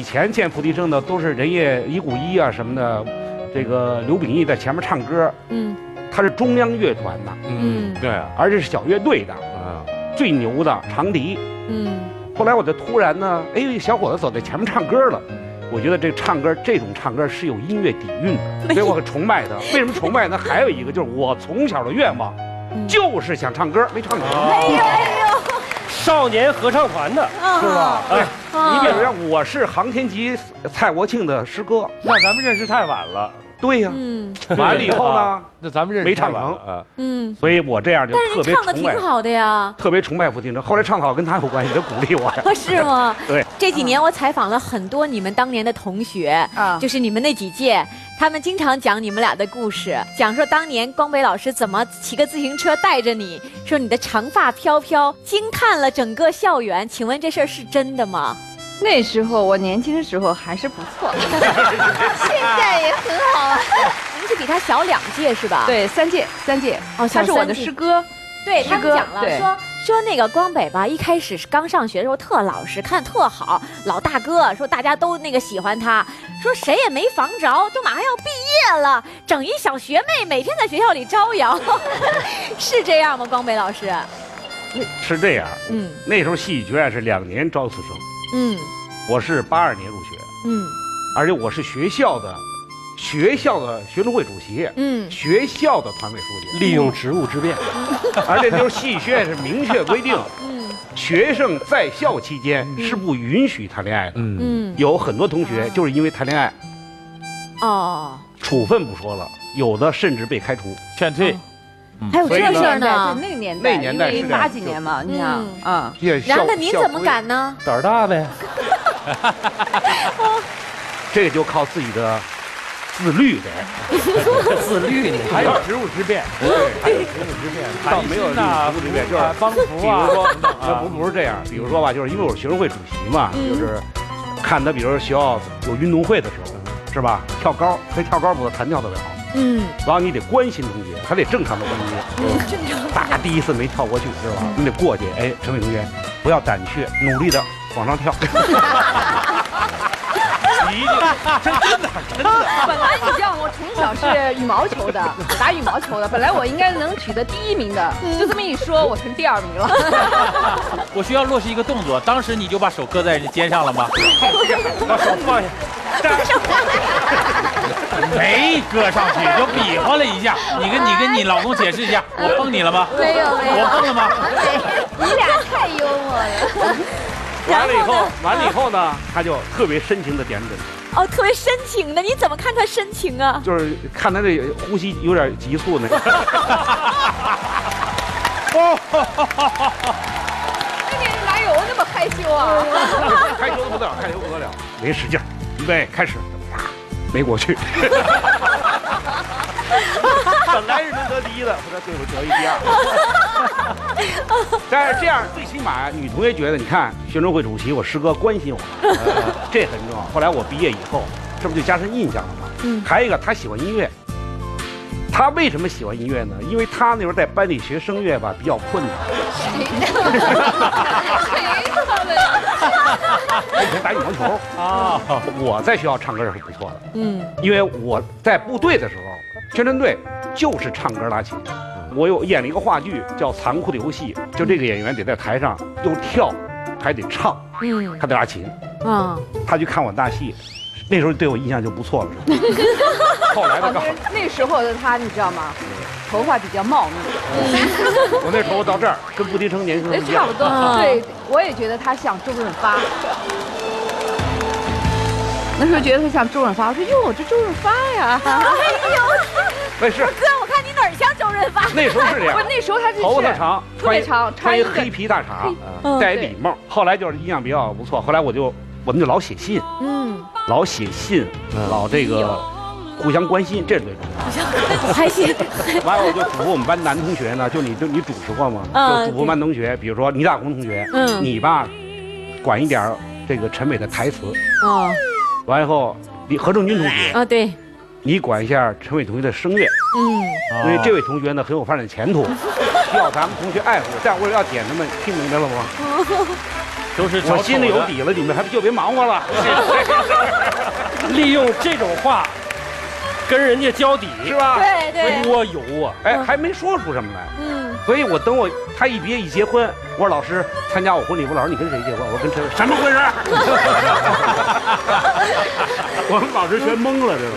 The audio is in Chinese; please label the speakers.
Speaker 1: 以前见菩提生的都是人家一古一啊什么的，这个刘秉义在前面唱歌，
Speaker 2: 嗯
Speaker 1: 他是中央乐团的，
Speaker 2: 嗯
Speaker 3: 对啊，
Speaker 1: 而且是小乐队的，
Speaker 3: 啊，
Speaker 1: 最牛的长笛。
Speaker 2: 嗯
Speaker 1: 后来我就突然呢，哎，小伙子走在前面唱歌了。我觉得这唱歌这种唱歌是有音乐底蕴的，所以我很崇拜他。为什么崇拜呢？还有一个就是我从小的愿望
Speaker 2: 嗯
Speaker 1: 就是想唱歌，没唱成。
Speaker 3: 少年合唱团的，
Speaker 2: 是吧？
Speaker 1: 对，
Speaker 2: 啊
Speaker 1: 你比如说我是航天级蔡国庆的师哥，
Speaker 3: 那咱们认识太晚了。
Speaker 1: 对呀，
Speaker 2: 嗯
Speaker 1: 完了以后呢，
Speaker 3: 那咱们认识
Speaker 1: 没唱成
Speaker 3: 啊。
Speaker 2: 嗯，
Speaker 1: 所以我这样就
Speaker 2: 但是你
Speaker 1: 特别崇拜，
Speaker 2: 唱的挺好的呀。
Speaker 1: 特别崇拜付金城。后来唱得好跟他有关系，他鼓励我呀。
Speaker 2: 是吗？
Speaker 1: 对，
Speaker 2: 这几年我采访了很多你们当年的同学，
Speaker 4: 啊
Speaker 2: 就是你们那几届，他们经常讲你们俩的故事，讲说当年光北老师怎么骑个自行车带着你，说你的长发飘飘，惊叹了整个校园。请问这事儿是真的吗？
Speaker 4: 那时候我年轻的时候还是不错，现在也很好啊。
Speaker 2: 您是比他小两届是吧？
Speaker 4: 对，三届，三届，
Speaker 2: 哦
Speaker 4: 他是我的师哥。
Speaker 2: 对，他们讲了说说那个光北吧，一开始是刚上学的时候特老实，看特好，老大哥，说大家都那个喜欢他，说谁也没防着，都马上要毕业了，整一小学妹每天在学校里招摇，是这样吗？光北老师？
Speaker 1: 是这样，
Speaker 2: 嗯
Speaker 1: 那时候戏剧学院是两年招四生，
Speaker 2: 嗯
Speaker 1: 我是八二年入学，
Speaker 2: 嗯
Speaker 1: 而且我是学校的学校的学生会主席，
Speaker 2: 嗯
Speaker 1: 学校的团委书记，
Speaker 3: 利用职务之便，
Speaker 1: 而且就是戏剧学院是明确规定，
Speaker 2: 嗯
Speaker 1: 学生在校期间是不允许谈恋爱的。
Speaker 3: 嗯，
Speaker 2: 嗯，
Speaker 1: 有很多同学就是因为谈恋爱，
Speaker 2: 哦，
Speaker 1: 处分不说了，有的甚至被开除。
Speaker 3: 劝退。
Speaker 2: 还有这事儿呢？
Speaker 4: 对，？那个年代，
Speaker 1: 那年代是
Speaker 4: 八几年嘛，你想
Speaker 2: 嗯。
Speaker 4: 啊，
Speaker 2: 然后
Speaker 1: 这校校
Speaker 2: 那您怎么敢呢？
Speaker 3: 胆儿大呗。
Speaker 1: 这个就靠自己的自律得，
Speaker 3: 自律，你还有职务之便，
Speaker 1: 对，
Speaker 3: 还有职务之便，
Speaker 1: 倒没有
Speaker 3: 呐，
Speaker 1: 职务之便就是
Speaker 3: 帮扶
Speaker 1: 比
Speaker 3: 啊
Speaker 1: 如说，不不是这样，比如说吧，就是因为我是学生会主席嘛，就是看他，比如说学校有运动会的时候，是吧？跳高，他跳高不？弹跳特别好，
Speaker 2: 嗯，
Speaker 1: 然后你得关心同学，还得正常的关心。大第一次没跳过去是吧？你得过去，哎，陈伟同学，不要胆怯，努力的往上跳。一定真真的真的。
Speaker 4: 本来你知道我从小是羽毛球的，打羽毛球的，本来我应该能取得第一名的，就这么一说，我成第二名了。
Speaker 5: 我需要落实一个动作，当时你就把手搁在人家肩上了吗？
Speaker 3: 把手放下。
Speaker 5: 没搁上去，就比划了一下。你跟你跟你老公解释一下，我碰你了吗？
Speaker 4: 没有没有
Speaker 5: 我碰了吗？
Speaker 4: 你俩太幽默了。
Speaker 1: 完了以后，完了以后呢，他就特别深情的点准，
Speaker 2: 哦，特别深情的，你怎么看他深情啊？
Speaker 1: 就是看他这呼吸有点急促呢。
Speaker 4: 那年哪有那么害羞啊？
Speaker 1: 开球不得了，害羞不得了，没使劲儿，预备开始，没过去。本来是能得第一的，后来最后得一第二。但是这样最起码女同学觉得，你看学生会主席，我师哥关心我，呃这很重要。后来我毕业以后，这不就加深印象了吗？
Speaker 2: 嗯
Speaker 1: 还有一个，他喜欢音乐。他为什么喜欢音乐呢？因为他那时候在班里学声乐吧，比较困难。他 以前打羽毛球
Speaker 3: 啊，
Speaker 1: 我在学校唱歌是不错的，
Speaker 2: 嗯
Speaker 1: 因为我在部队的时候，宣传队就是唱歌拉琴。我有演了一个话剧叫《残酷的游戏》，就这个演员得在台上又跳，还得唱，
Speaker 2: 嗯
Speaker 1: 还得拉琴。
Speaker 2: 啊，
Speaker 1: 他去看我大戏，那时候对我印象就不错了。是吧 后来他告诉，
Speaker 4: 那时候的他，你知道吗？头发比较茂密，
Speaker 1: 我那头发到这儿，跟布丁城年轻
Speaker 4: 哎，
Speaker 1: 人
Speaker 4: 差不。多。
Speaker 2: 啊
Speaker 4: 对，我也觉得他像周润发。那时候觉得他像周润发，我说哟，这周润发呀。
Speaker 1: 哎呦那是
Speaker 2: 哥，我看你哪儿像周润发？
Speaker 1: 那时候是这样
Speaker 4: 不，那时候他就是
Speaker 1: 头发长，
Speaker 4: 特别长穿一
Speaker 1: 黑皮大氅，
Speaker 2: 嗯
Speaker 1: 戴一礼帽。后来就是印象比较不错，后来我就我们就老写信，
Speaker 2: 嗯，
Speaker 1: 老写信，老这个互相关心，这是最重要的。
Speaker 2: 还行，
Speaker 1: 完了，我就嘱咐我们班男同学呢，就你就你主持过吗？
Speaker 2: 嗯
Speaker 1: 就嘱咐班同学，比如说倪大红同学，
Speaker 2: 嗯
Speaker 1: 你吧，管一点这个陈伟的台词。
Speaker 2: 哦
Speaker 1: 完以后，你何正军同学，
Speaker 2: 啊，对，
Speaker 1: 你管一下陈伟同学的声乐，
Speaker 2: 嗯
Speaker 1: 因为这位同学呢很有发展前途，需要咱们同学爱护。这样我要点他们，听明白了吗？
Speaker 3: 都是找
Speaker 1: 我心里有底了，你们还不就别忙活了。
Speaker 3: 利用这种话跟人家交底，
Speaker 1: 是吧？
Speaker 2: 对对，
Speaker 3: 多油啊！
Speaker 1: 哎，还没说出什么来。
Speaker 2: 嗯，
Speaker 1: 所以我等我他一毕业一结婚，我说老师参加我婚礼，我说老师你跟谁结婚？我说跟陈什么婚事？我们老师全懵了，这个。